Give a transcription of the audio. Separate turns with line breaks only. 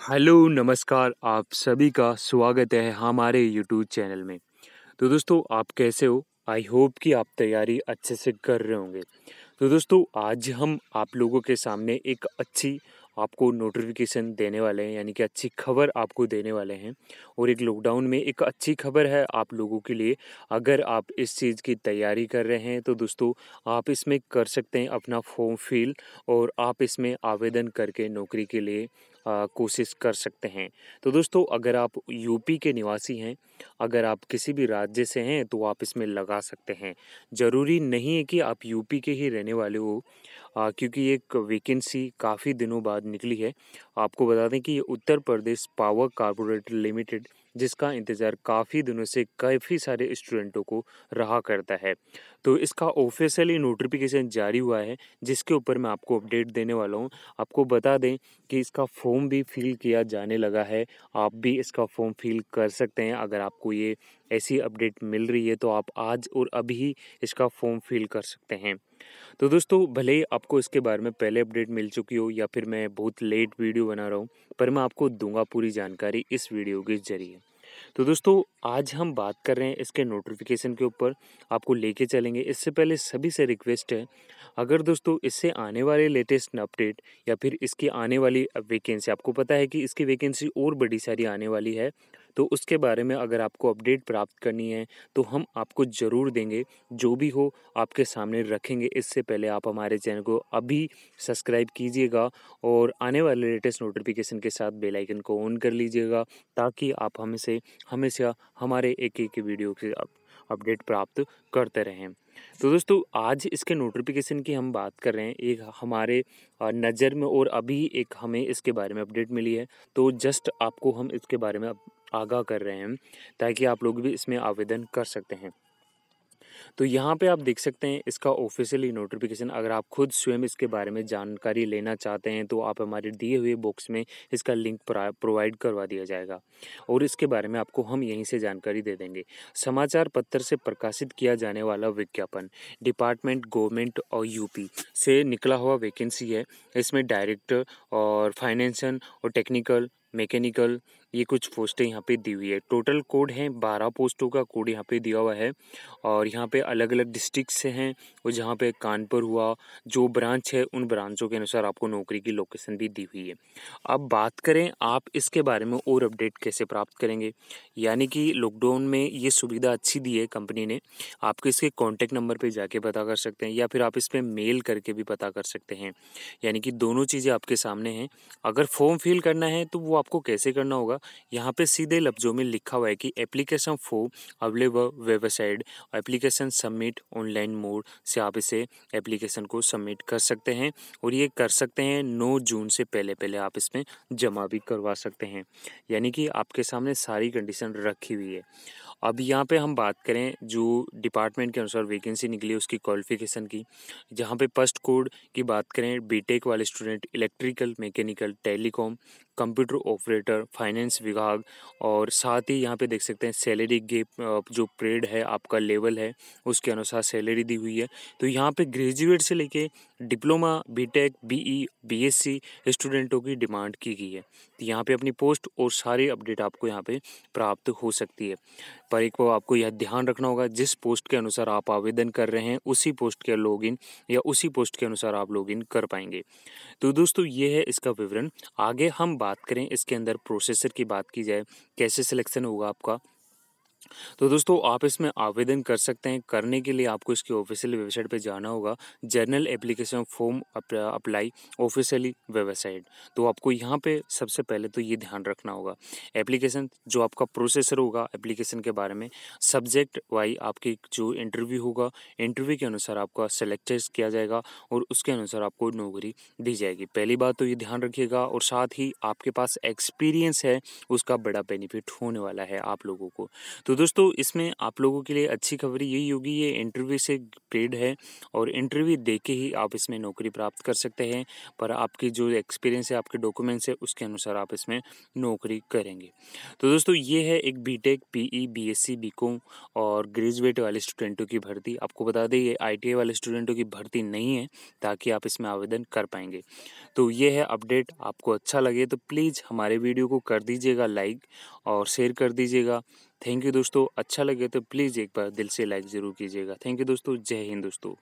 Hello, नमस्कार। आप सभी का स्वागत है हमारे यूट्यूब चैनल में। तो दोस्तों, आप कैसे हो? आई होप कि आप तैयारी अच्छे से कर रहे होंगे। तो दोस्तों, आज हम आप लोगों के सामने एक अच्छी आपको नोटिफिकेशन देने वाले हैं, यानी कि अच्छी खबर आपको देने वाले हैं। और एक लॉकडाउन में एक अच्छी खबर है आप लोगों के लिए। अगर आप इस चीज़ की तैयारी कर रहे हैं तो दोस्तों, आप इसमें कर सकते हैं अपना फॉर्म फिल और आप इसमें आवेदन करके नौकरी के लिए कोशिश कर सकते हैं। तो दोस्तों, अगर आप यूपी के निवासी हैं, अगर आप किसी भी राज्य से हैं तो आप इसमें लगा सकते हैं। ज़रूरी नहीं है कि आप यूपी के ही रहने वाले हो। क्योंकि एक वैकेंसी काफ़ी दिनों बाद निकली है। आपको बता दें कि Uttar Pradesh power corporate limited जिसका इंतज़ार काफ़ी दिनों से काफ़ी सारे स्टूडेंटों को रहा करता है। तो इसका ऑफिशियली नोटिफिकेशन जारी हुआ है, जिसके ऊपर मैं आपको अपडेट देने वाला हूँ। आपको बता दें कि इसका फॉर्म भी फिल किया जाने लगा है। आप भी इसका फॉर्म फिल कर सकते हैं, अगर आपको ये ऐसी अपडेट मिल रही है तो आप आज और अभी इसका फॉर्म फिल कर सकते हैं। तो दोस्तों, भले ही आपको इसके बारे में पहले अपडेट मिल चुकी हो या फिर मैं बहुत लेट वीडियो बना रहा हूँ, पर मैं आपको दूँगा पूरी जानकारी इस वीडियो के ज़रिए। तो दोस्तों, आज हम बात कर रहे हैं इसके नोटिफिकेशन के ऊपर, आपको लेके चलेंगे। इससे पहले सभी से रिक्वेस्ट है, अगर दोस्तों इससे आने वाले लेटेस्ट अपडेट या फिर इसकी आने वाली वैकेंसी आपको पता है कि इसकी वैकेंसी और बड़ी सारी आने वाली है तो उसके बारे में अगर आपको अपडेट प्राप्त करनी है तो हम आपको ज़रूर देंगे। जो भी हो, आपके सामने रखेंगे। इससे पहले आप हमारे चैनल को अभी सब्सक्राइब कीजिएगा और आने वाले लेटेस्ट नोटिफिकेशन के साथ बेल आइकन को ऑन कर लीजिएगा, ताकि आप हमें से, हमेशा हमारे एक एक वीडियो के अपडेट प्राप्त करते रहें। तो दोस्तों, आज इसके नोटिफिकेशन की हम बात कर रहे हैं। एक हमारे नज़र में और अभी एक हमें इसके बारे में अपडेट मिली है। तो जस्ट आपको हम इसके बारे में आगाह कर रहे हैं, ताकि आप लोग भी इसमें आवेदन कर सकते हैं। तो यहाँ पे आप देख सकते हैं इसका ऑफिशियली नोटिफिकेशन अगर आप खुद स्वयं इसके बारे में जानकारी लेना चाहते हैं तो आप हमारे दिए हुए बॉक्स में इसका लिंक प्रोवाइड करवा दिया जाएगा। और इसके बारे में आपको हम यहीं से जानकारी दे देंगे। समाचार पत्र से प्रकाशित किया जाने वाला विज्ञापन डिपार्टमेंट गवर्नमेंट और यूपी से निकला हुआ वैकेंसी है। इसमें डायरेक्टर और फाइनेंशियल और टेक्निकल मैकेनिकल ये कुछ पोस्टें यहाँ पे दी हुई है। टोटल कोड है बारह पोस्टों का कोड यहाँ पे दिया हुआ है और यहाँ पे अलग अलग डिस्ट्रिक्ट से हैं और जहाँ पे कानपुर हुआ, जो ब्रांच है उन ब्रांचों के अनुसार आपको नौकरी की लोकेशन भी दी हुई है। अब बात करें आप इसके बारे में और अपडेट कैसे प्राप्त करेंगे? यानी कि लॉकडाउन में ये सुविधा अच्छी दी है कंपनी ने आपको इसके कॉन्टैक्ट नंबर पर जाके पता कर सकते हैं या फिर आप इस पर मेल करके भी पता कर सकते हैं। यानी कि दोनों चीज़ें आपके सामने हैं। अगर फॉर्म फिल करना है तो वो आपको कैसे करना होगा? यहाँ पे सीधे लफ्ज़ों में लिखा हुआ है कि application for available website application submit online mode से आप इसे एप्लीकेशन को सबमिट कर सकते हैं और ये कर सकते हैं नौ जून से पहले पहले आप इसमें जमा भी करवा सकते हैं। यानी कि आपके सामने सारी कंडीशन रखी हुई है। अब यहाँ पे हम बात करें जो डिपार्टमेंट के अनुसार वैकेंसी निकली उसकी क्वालिफिकेशन की। जहाँ पे फ़र्स्ट कोड की बात करें बीटेक वाले student electrical mechanical telecom computer operator finance विभाग और साथ ही यहाँ पे देख सकते हैं सैलरी गेप जो प्रेड है, आपका लेवल है, उसके अनुसार सैलरी दी हुई है। तो यहाँ पे ग्रेजुएट से लेके diploma B Tech BE BSc स्टूडेंटों की डिमांड की गई है। तो यहाँ पे अपनी पोस्ट और सारी अपडेट आपको यहाँ पे प्राप्त हो सकती है। पर एक वो आपको यह ध्यान रखना होगा, जिस पोस्ट के अनुसार आप आवेदन कर रहे हैं, उसी पोस्ट के लॉगिन या उसी पोस्ट के अनुसार आप लॉगिन कर पाएँगे। तो दोस्तों, ये है इसका विवरण। आगे हम बात करें इसके अंदर प्रोसेसर की बात की जाए, कैसे सिलेक्शन होगा आपका तो दोस्तों, आप इसमें आवेदन कर सकते हैं। करने के लिए आपको इसकी ऑफिशियल वेबसाइट पे जाना होगा। General application form apply officially website. तो आपको यहाँ पे सबसे पहले तो ये ध्यान रखना होगा। एप्लीकेशन, जो आपका प्रोसेसर होगा एप्लीकेशन के बारे में, सब्जेक्ट वाई आपकी जो इंटरव्यू होगा, इंटरव्यू के अनुसार आपका सेलेक्ट किया जाएगा और उसके अनुसार आपको नौकरी दी जाएगी। पहली बात तो ये ध्यान रखिएगा और साथ ही आपके पास एक्सपीरियंस है, उसका बड़ा बेनिफिट होने वाला है आप लोगों को। तो दोस्तों, इसमें आप लोगों के लिए अच्छी खबर यही होगी, ये इंटरव्यू से पेड है और इंटरव्यू दे के ही आप इसमें नौकरी प्राप्त कर सकते हैं, पर आपकी जो एक्सपीरियंस है, आपके डॉक्यूमेंट्स है, उसके अनुसार आप इसमें नौकरी करेंगे। तो दोस्तों, ये है एक B tech P E B S C B com और ग्रेजुएट वाले स्टूडेंटों की भर्ती। आपको बता दें, ये आई टी आई वाले स्टूडेंटों की भर्ती नहीं है, ताकि आप इसमें आवेदन कर पाएँगे। तो ये है अपडेट आपको अच्छा लगे तो प्लीज़ हमारे वीडियो को कर दीजिएगा लाइक और शेयर कर दीजिएगा। थैंक यू दोस्तों अच्छा लगे तो प्लीज़ एक बार दिल से लाइक ज़रूर कीजिएगा। थैंक यू दोस्तों, जय हिंद दोस्तों।